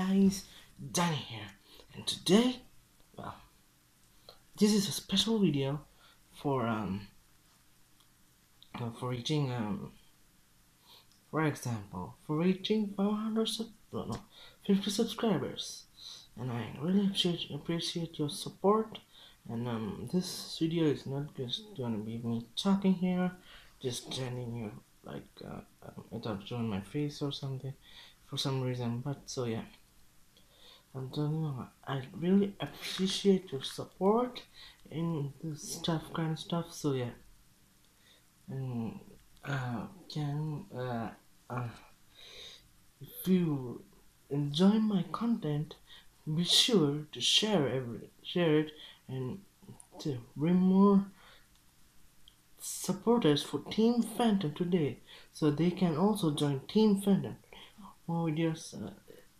guys, Danny here, and today, well, this is a special video for um for reaching um for example for reaching 500 sub no, no 50 subscribers, and I really appreciate appreciate your support. And um, this video is not just gonna be me talking here, just telling you like uh, um, without showing my face or something for some reason. But so yeah, You, I really appreciate your support in this stuff kind of stuff. So yeah, and uh, can uh, uh, if you enjoy my content, be sure to share every share it and to bring more supporters for Team Phantom today, so they can also join Team Phantom. More videos uh,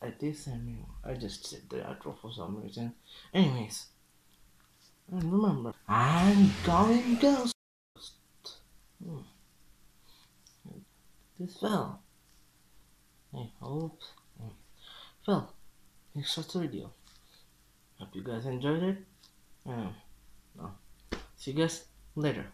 at this time. I just said the outro for some reason. Anyways, and remember, I'm going ghost. Hmm. This fell. I hope. Hmm. Well, it's just a video. Hope you guys enjoyed it. Um, no. See you guys later.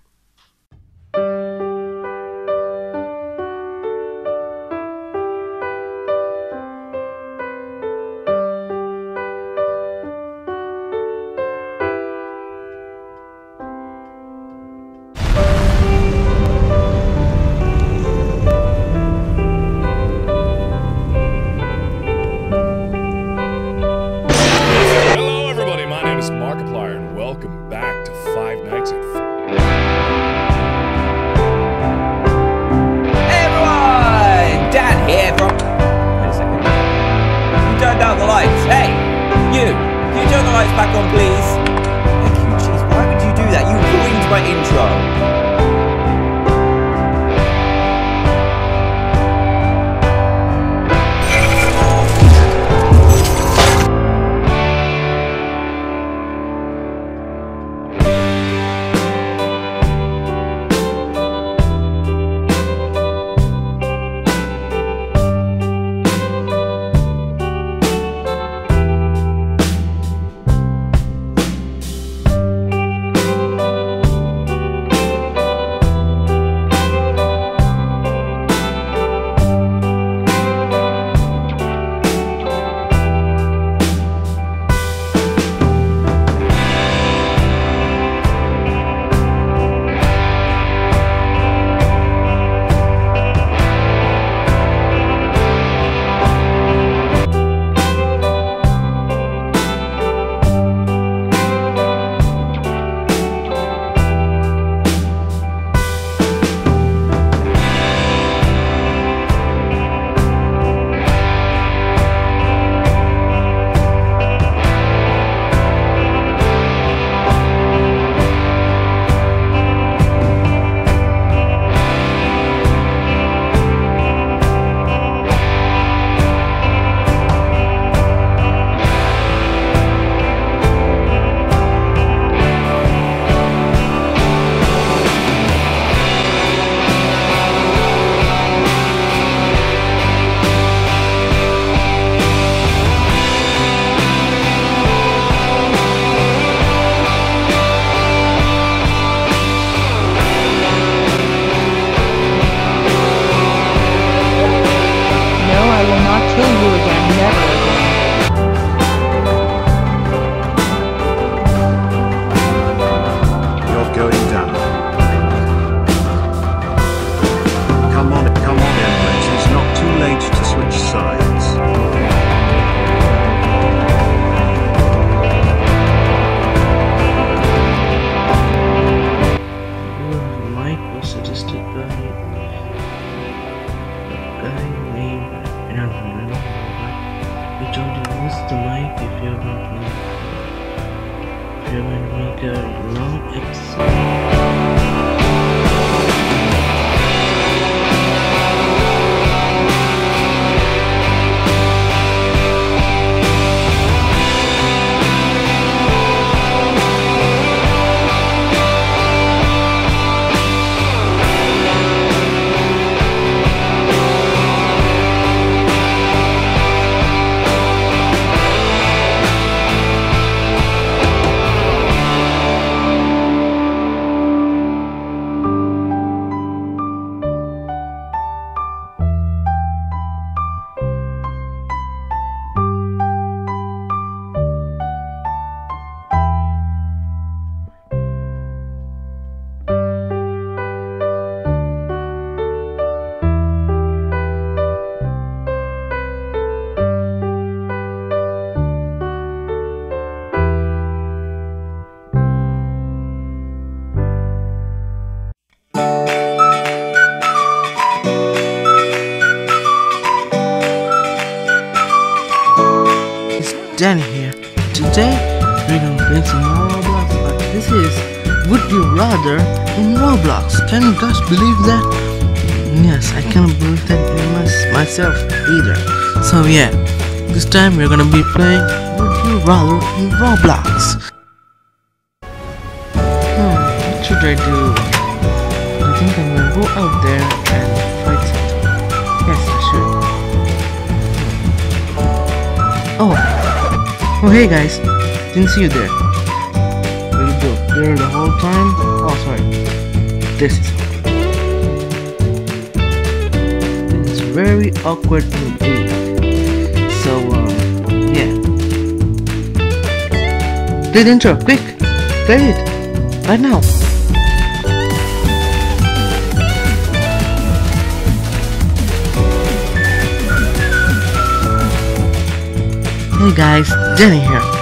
Roblox. Can you guys believe that? Yes, I can't believe that myself either. So yeah, this time we're gonna be playing Would You Rather in Roblox. Hmm, what should I do? I think I'm gonna go out there and fight something. Yes, I should. Oh, oh hey guys, didn't see you there. Were you do- there the whole time? Oh, sorry. This is. Very awkward indeed. So, um, yeah. Play the intro, quick! Play it! Right now! Hey guys, Jenny here.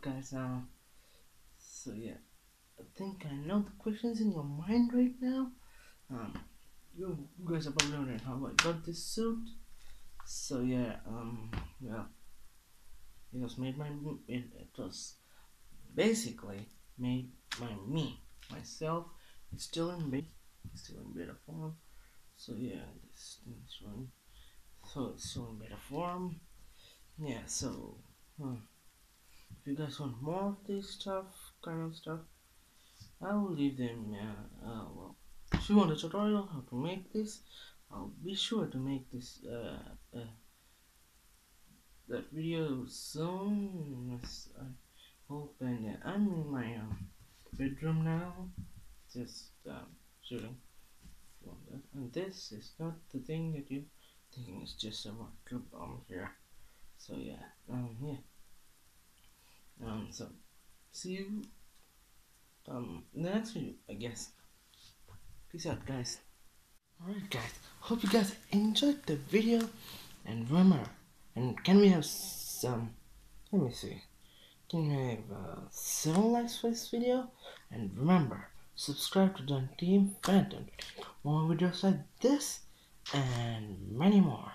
Guys. Um, so yeah, I think I know the questions in your mind right now. Um, you guys are probably wondering how I got this suit. So yeah, um, well, it was made by it, it was basically made by me myself. It's still in beta, still in beta form. So yeah, this thing's running. So it's still in beta form. Yeah, so hmm. If you guys want more of this stuff, kind of stuff, I will leave them. Uh, uh, well, if you want a tutorial how to make this, I'll be sure to make this uh, uh that video soon. Yes, I hope. And uh, I'm in my um, bedroom now, just um, shooting. And this is not the thing that you thinking. It's just a water bomb here. So yeah, um, yeah. Um, so see you um in the next video, I guess. Peace out, guys. Alright, guys. Hope you guys enjoyed the video. And remember, and can we have some? Let me see. Can we have uh, seven likes for this video? And remember, subscribe to the Team Phantom. More videos like this and many more.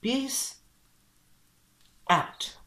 Peace out.